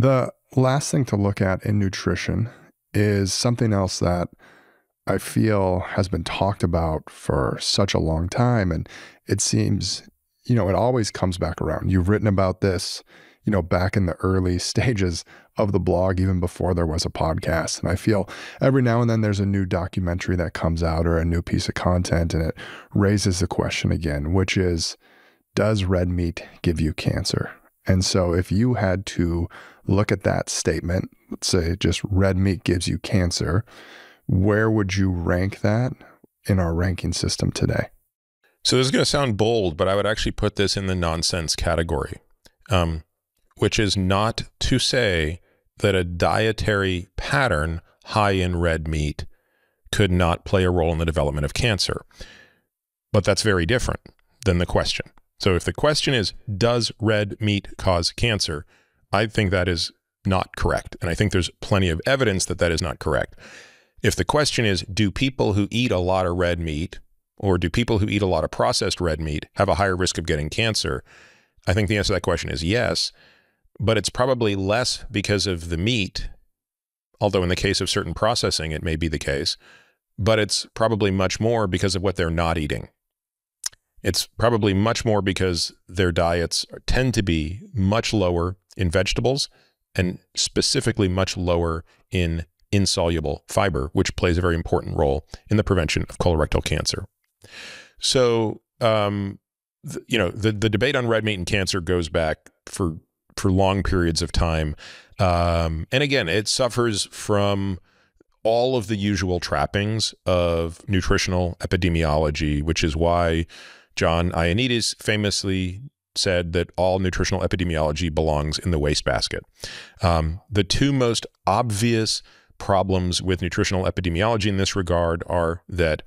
The last thing to look at in nutrition is something else that I feel has been talked about for such a long time. And it seems, you know, it always comes back around. You've written about this, you know, back in the early stages of the blog, even before there was a podcast. And I feel every now and then there's a new documentary that comes out or a new piece of content, and it raises the question again, which is Does red meat give you cancer? And so if you had to look at that statement, let's say just red meat gives you cancer, where would you rank that in our ranking system today? So this is going to sound bold, but I would actually put this in the nonsense category, um, which is not to say that a dietary pattern high in red meat could not play a role in the development of cancer. But that's very different than the question. So if the question is, does red meat cause cancer? I think that is not correct. And I think there's plenty of evidence that that is not correct. If the question is, do people who eat a lot of red meat or do people who eat a lot of processed red meat have a higher risk of getting cancer? I think the answer to that question is yes, but it's probably less because of the meat, although in the case of certain processing, it may be the case, but it's probably much more because of what they're not eating. It's probably much more because their diets tend to be much lower in vegetables and specifically much lower in insoluble fiber, which plays a very important role in the prevention of colorectal cancer. So, um, you know, the, the debate on red meat and cancer goes back for for long periods of time. Um, and again, it suffers from all of the usual trappings of nutritional epidemiology, which is why John Ioannidis famously said that all nutritional epidemiology belongs in the wastebasket. Um, the two most obvious problems with nutritional epidemiology in this regard are that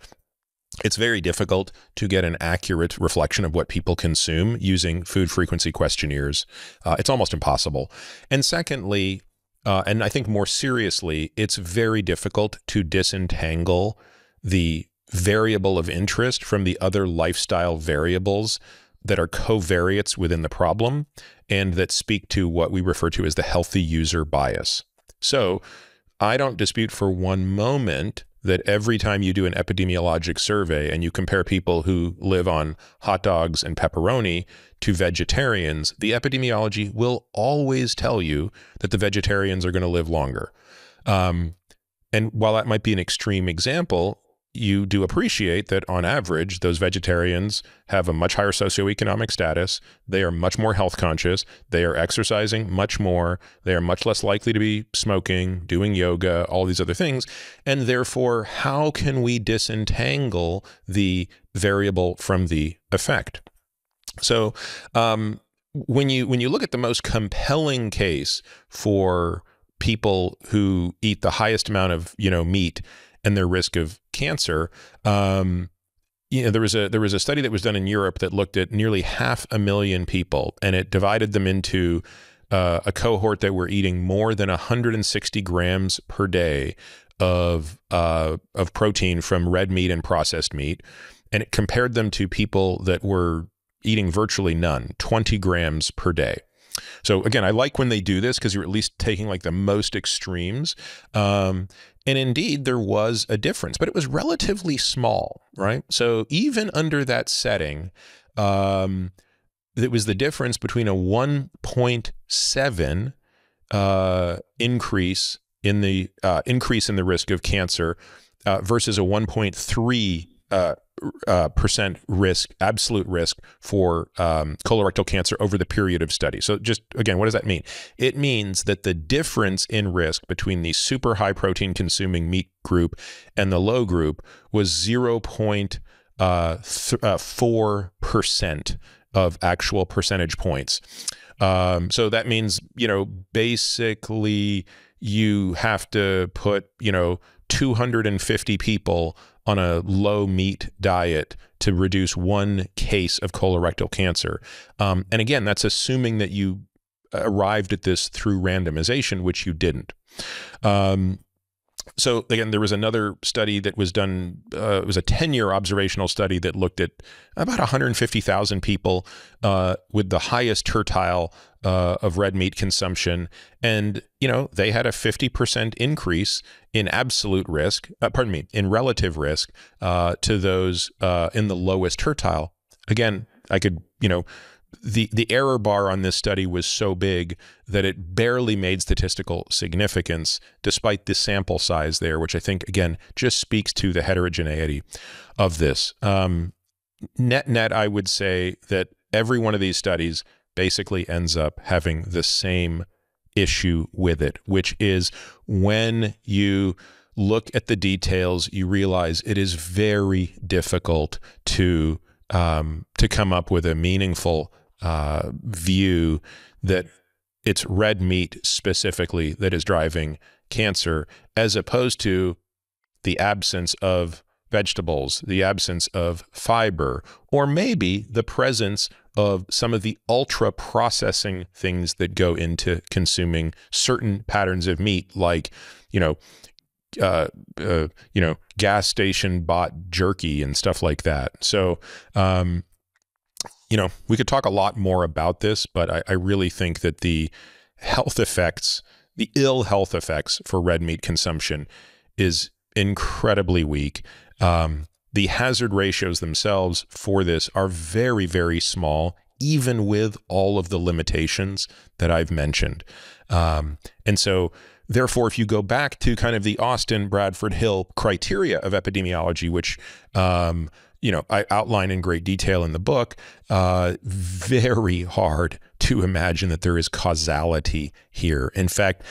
it's very difficult to get an accurate reflection of what people consume using food frequency questionnaires. Uh, it's almost impossible. And secondly, uh, and I think more seriously, it's very difficult to disentangle the variable of interest from the other lifestyle variables that are covariates within the problem and that speak to what we refer to as the healthy user bias. So I don't dispute for one moment that every time you do an epidemiologic survey and you compare people who live on hot dogs and pepperoni to vegetarians, the epidemiology will always tell you that the vegetarians are going to live longer. Um, and while that might be an extreme example, you do appreciate that on average, those vegetarians have a much higher socioeconomic status. They are much more health conscious. They are exercising much more. They are much less likely to be smoking, doing yoga, all these other things. And therefore, how can we disentangle the variable from the effect? So, um, when you when you look at the most compelling case for people who eat the highest amount of you know meat and their risk of cancer. Um, you know, there was a there was a study that was done in Europe that looked at nearly half a million people, and it divided them into uh, a cohort that were eating more than 160 grams per day of uh, of protein from red meat and processed meat, and it compared them to people that were eating virtually none, 20 grams per day. So again, I like when they do this because you're at least taking like the most extremes. Um, and indeed, there was a difference, but it was relatively small, right? So even under that setting, um, it was the difference between a 1.7 uh, increase in the uh, increase in the risk of cancer uh, versus a 1.3 uh, uh, percent risk, absolute risk for um, colorectal cancer over the period of study. So, just again, what does that mean? It means that the difference in risk between the super high protein consuming meat group and the low group was 0.4 uh, percent of actual percentage points. Um, so that means, you know, basically you have to put, you know, 250 people on a low meat diet to reduce one case of colorectal cancer. Um, and again, that's assuming that you arrived at this through randomization, which you didn't. Um, so again, there was another study that was done. Uh, it was a ten-year observational study that looked at about 150,000 people uh, with the highest tertile uh, of red meat consumption, and you know they had a 50% increase in absolute risk. Uh, pardon me, in relative risk uh, to those uh, in the lowest tertile. Again, I could you know the the error bar on this study was so big that it barely made statistical significance despite the sample size there which i think again just speaks to the heterogeneity of this. Um, net net i would say that every one of these studies basically ends up having the same issue with it which is when you look at the details you realize it is very difficult to um, to come up with a meaningful uh, view that it's red meat specifically that is driving cancer, as opposed to the absence of vegetables, the absence of fiber, or maybe the presence of some of the ultra processing things that go into consuming certain patterns of meat, like, you know, uh, uh, you know, gas station bought jerky and stuff like that. So, um, you know, we could talk a lot more about this, but I, I really think that the health effects, the ill health effects for red meat consumption is incredibly weak. Um, the hazard ratios themselves for this are very, very small, even with all of the limitations that I've mentioned. Um, and so, therefore, if you go back to kind of the Austin Bradford Hill criteria of epidemiology, which um, you know, I outline in great detail in the book, uh, very hard to imagine that there is causality here. In fact,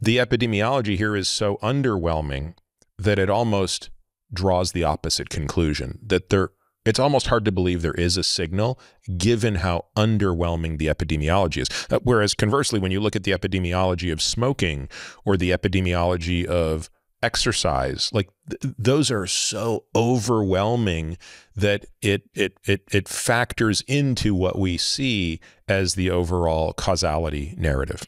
the epidemiology here is so underwhelming that it almost draws the opposite conclusion that there it's almost hard to believe there is a signal given how underwhelming the epidemiology is. Uh, whereas conversely, when you look at the epidemiology of smoking or the epidemiology of exercise like th those are so overwhelming that it it it it factors into what we see as the overall causality narrative